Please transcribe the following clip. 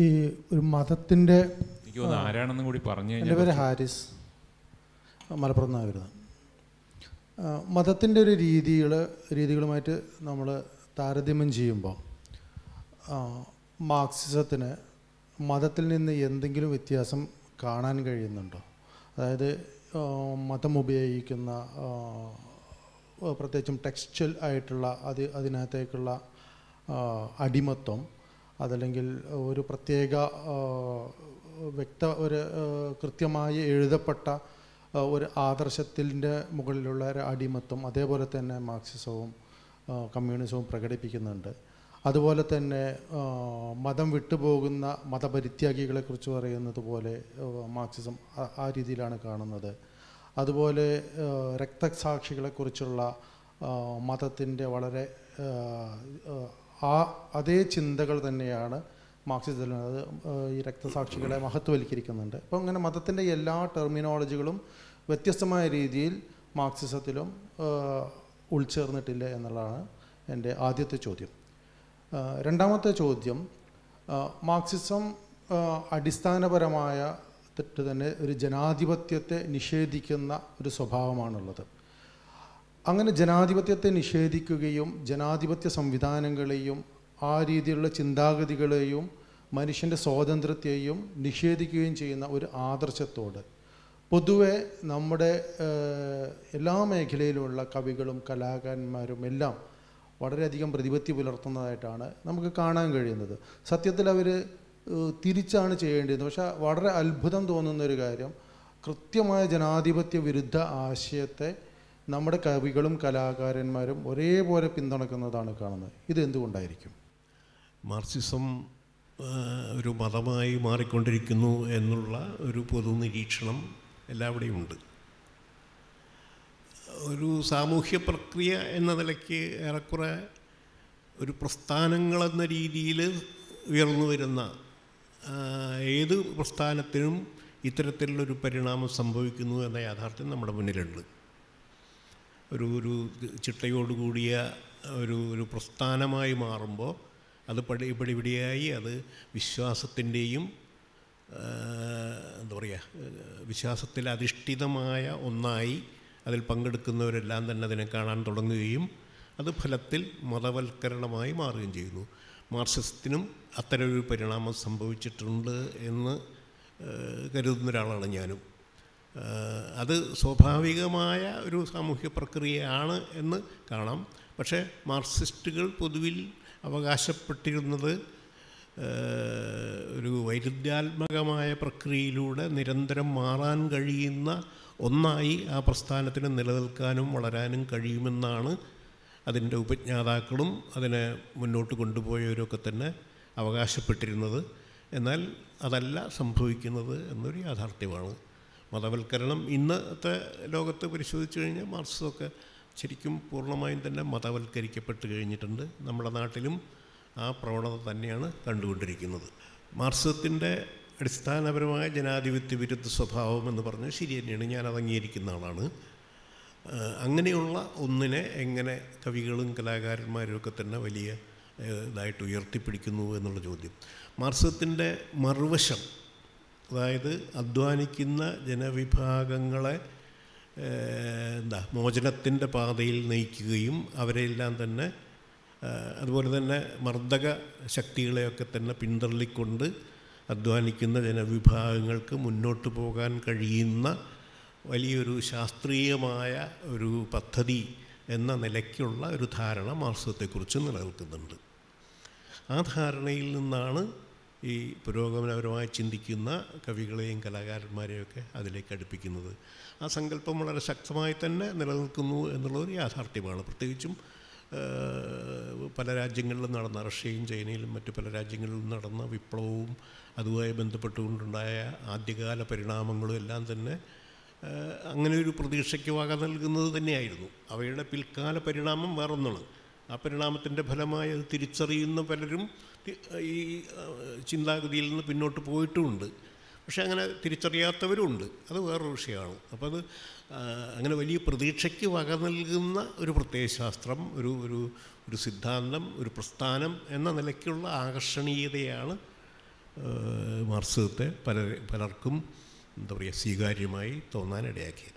ഈ ഒരു മതത്തിന്റെ ആരാണെന്നും കൂടി പറഞ്ഞു എന്റെ പേര് ഹാരിസ്. മലപ്പുറം നിന്നാണ് വരുന്നത്. മതത്തിന്റെ ഒരു രീതികൾ രീതികളുമായിട്ട് നമ്മൾ താരതമ്യം ചെയ്യുമ്പോൾ മാർക്സിസത്തിന് മതത്തിൽ നിന്ന് എന്തെങ്കിലും വ്യത്യാസം കാണാൻ കഴിയുന്നുണ്ടോ? അതായത് മതം ഉപയോഗിക്കുന്ന പ്രത്യേകിച്ചും ടെക്സ്റ്റൽ ആയിട്ടുള്ള അത് അതിനകത്തേക്കുള്ള അടിമത്വം അതല്ലെങ്കിൽ ഒരു പ്രത്യേക വ്യക്ത ഒരു കൃത്യമായി എഴുതപ്പെട്ട ഒരു ആദർശത്തിന്റെ മുകളിലുള്ള ഒരു അടിമത്വം അതേപോലെ തന്നെ മാർക്സിസവും കമ്മ്യൂണിസവും പ്രകടിപ്പിക്കുന്നുണ്ട്. അതുപോലെ തന്നെ മതം വിട്ടുപോകുന്ന മതപരിത്യാഗികളെക്കുറിച്ച് പറയുന്നത് പോലെ മാർക്സിസം ആ രീതിയിലാണ് കാണുന്നത്. അതുപോലെ രക്തസാക്ഷികളെക്കുറിച്ചുള്ള മതത്തിന്റെ വളരെ ആ, അതേ ചിന്തകൾ തന്നെയാണ് മാർക്സിസത്തിൽ അത് ഈ രക്തസാക്ഷികളെ മഹത്വവൽക്കരിക്കുന്നുണ്ട്. അപ്പോൾ അങ്ങനെ മതത്തിന്റെ എല്ലാ ടെർമിനോളജികളും വ്യത്യസ്തമായ രീതിയിൽ മാർക്സിസത്തിലും ഉൾച്ചേർന്നിട്ടില്ല എന്നുള്ളതാണ് എന്റെ ആദ്യത്തെ ചോദ്യം. രണ്ടാമത്തെ ചോദ്യം മാർക്സിസം അടിസ്ഥാനപരമായ തെറ്റ് തന്നെ ഒരു ജനാധിപത്യത്തെ നിഷേധിക്കുന്ന ഒരു സ്വഭാവമാണുള്ളത്. അങ്ങനെ ജനാധിപത്യത്തെ നിഷേധിക്കുകയും ജനാധിപത്യ സംവിധാനങ്ങളെയും ആ രീതിയിലുള്ള ചിന്താഗതികളെയും മനുഷ്യന്റെ സ്വാതന്ത്ര്യത്തെയും നിഷേധിക്കുകയും ചെയ്യുന്ന ഒരു ആദർശത്തോട്. പൊതുവെ നമ്മുടെ എല്ലാ മേഖലയിലുമുള്ള കവികളും കലാകാരന്മാരും എല്ലാം വളരെയധികം പ്രതിപത്തി പുലർത്തുന്നതായിട്ടാണ് നമുക്ക് കാണാൻ കഴിയുന്നത്. സത്യത്തിൽ അവർ തിരിച്ചാണ് ചെയ്യേണ്ടത് പക്ഷേ വളരെ അത്ഭുതം തോന്നുന്ന ഒരു കാര്യം കൃത്യമായ ജനാധിപത്യ വിരുദ്ധ ആശയത്തെ നമ്മുടെ കവികളും കലാകാരന്മാരും ഒരേപോലെ പിന്തുണക്കുന്നതാണ് കാണുന്നത്. ഇത് എന്തുകൊണ്ടായിരിക്കും? മാർക്സിസം ഒരു മതമായി മാറിക്കൊണ്ടിരിക്കുന്നു എന്നുള്ള ഒരു പൊതു നിരീക്ഷണം എല്ലാവിടെയും ഉണ്ട്. ഒരു സാമൂഹ്യ പ്രക്രിയ എന്ന നിലയ്ക്ക് ഏറെക്കുറെ ഒരു പ്രസ്ഥാനങ്ങളെന്ന രീതിയിൽ ഉയർന്നു വരുന്ന ഏത് പ്രസ്ഥാനത്തിനും ഇത്തരത്തിലുള്ളൊരു പരിണാമം സംഭവിക്കുന്നു എന്ന യാഥാർത്ഥ്യം നമ്മുടെ മുന്നിലുണ്ട്. ഒരു ഒരു ചിട്ടയോടുകൂടിയ ഒരു ഒരു പ്രസ്ഥാനമായി മാറുമ്പോൾ അത് പടി പടിപടിയായി അത് വിശ്വാസത്തിന്റെയും എന്താ പറയുക വിശ്വാസത്തിൽ അധിഷ്ഠിതമായ ഒന്നായി അതിൽ പങ്കെടുക്കുന്നവരെല്ലാം തന്നെ അതിനെ കാണാൻ തുടങ്ങുകയും അത് ഫലത്തിൽ മതവൽക്കരണമായി മാറുകയും ചെയ്യുന്നു. മാർക്സിസത്തിനും അത്തരമൊരു പരിണാമം സംഭവിച്ചിട്ടുണ്ട് എന്ന് കരുതുന്ന ഒരാളാണ് ഞാനും. അത് സ്വാഭാവികമായ ഒരു സാമൂഹ്യ പ്രക്രിയയാണ് എന്ന് കാണാം. പക്ഷേ മാർക്സിസ്റ്റുകൾ പൊതുവിൽ അവകാശപ്പെട്ടിരുന്നത് ഒരു വൈരുദ്ധ്യാത്മകമായ പ്രക്രിയയിലൂടെ നിരന്തരം മാറാൻ കഴിയുന്ന ഒന്നായി ആ പ്രസ്ഥാനത്തിന് നിലനിൽക്കാനും വളരാനും കഴിയുമെന്നാണ് അതിന്റെ ഉപജ്ഞാതാക്കളും അതിനെ മുന്നോട്ട് കൊണ്ടുപോയവരൊക്കെ തന്നെ അവകാശപ്പെട്ടിരുന്നത്. എന്നാൽ അതല്ല സംഭവിക്കുന്നത് എന്നൊരു യാഥാർത്ഥ്യമാണ്. മതവൽക്കരണം ഇന്നത്തെ ലോകത്ത് പരിശോധിച്ചു കഴിഞ്ഞാൽ മാർക്സൊക്കെ ശരിക്കും പൂർണമായും തന്നെ മതവൽക്കരിക്കപ്പെട്ട് കഴിഞ്ഞിട്ടുണ്ട്. നമ്മുടെ നാട്ടിലും ആ പ്രവണത തന്നെയാണ് കണ്ടുകൊണ്ടിരിക്കുന്നത്. മാർക്സത്തിന്റെ അടിസ്ഥാനപരമായ ജനാധിപത്യ വിരുദ്ധ സ്വഭാവം എന്ന് പറഞ്ഞാൽ ശരി തന്നെയാണ്. ഞാൻ അത് അംഗീകരിക്കുന്ന ആളാണ് അങ്ങനെയുള്ള ഒന്നിനെ എങ്ങനെ കവികളും കലാകാരന്മാരും ഒക്കെ തന്നെ വലിയ ഇതായിട്ട് ഉയർത്തിപ്പിടിക്കുന്നു എന്നുള്ള ചോദ്യം. മാർക്സത്തിന്റെ മറുവശം അതായത് അധ്വാനിക്കുന്ന ജനവിഭാഗങ്ങളെ എന്താ മോചനത്തിന്റെ പാതയിൽ നയിക്കുകയും അവരെല്ലാം തന്നെ അതുപോലെ തന്നെ മർദ്ദക ശക്തികളെയൊക്കെ തന്നെ പിന്തള്ളിക്കൊണ്ട് അധ്വാനിക്കുന്ന ജനവിഭാഗങ്ങൾക്ക് മുന്നോട്ട് പോകാൻ കഴിയുന്ന വലിയൊരു ശാസ്ത്രീയമായ ഒരു പദ്ധതി എന്ന നിലയ്ക്കുള്ള ഒരു ധാരണ മാർക്സത്തെക്കുറിച്ച് നിലനിൽക്കുന്നുണ്ട്. ആ ധാരണയിൽ നിന്നാണ് ഈ പുരോഗമനപരമായി ചിന്തിക്കുന്ന കവികളെയും കലാകാരന്മാരെയൊക്കെ അതിലേക്ക് അടുപ്പിക്കുന്നത്. ആ സങ്കല്പം വളരെ ശക്തമായി തന്നെ നിലനിൽക്കുന്നു എന്നുള്ളൊരു യാഥാർത്ഥ്യമാണ്. പ്രത്യേകിച്ചും പല രാജ്യങ്ങളിലും നടന്ന റഷ്യയും ചൈനയിലും മറ്റു പല രാജ്യങ്ങളിലും നടന്ന വിപ്ലവവും അതുമായി ബന്ധപ്പെട്ടുകൊണ്ടുണ്ടായ ആദ്യകാല പരിണാമങ്ങളും എല്ലാം തന്നെ അങ്ങനെ ഒരു പ്രതീക്ഷയ്ക്ക് വക നൽകുന്നത് തന്നെയായിരുന്നു. അവയുടെ പിൽക്കാല പരിണാമം വേറൊന്നാണ്. ആ പരിണാമത്തിന്റെ ഫലമായി അത് തിരിച്ചറിയുന്ന പലരും ഈ ചിന്താഗതിയിൽ നിന്ന് പിന്നോട്ട് പോയിട്ടുമുണ്ട്. പക്ഷേ അങ്ങനെ തിരിച്ചറിയാത്തവരുമുണ്ട്. അത് വേറൊരു വിഷയമാണ്. അപ്പോൾ അത് അങ്ങനെ വലിയ പ്രതീക്ഷയ്ക്ക് വക നൽകുന്ന ഒരു പ്രത്യയശാസ്ത്രം ഒരു ഒരു ഒരു സിദ്ധാന്തം ഒരു പ്രസ്ഥാനം എന്ന നിലയ്ക്കുള്ള ആകർഷണീയതയാണ് മാർസത്തെ പല പലർക്കും എന്താ പറയുക സ്വീകാര്യമായി തോന്നാനിടയാക്കിയത്.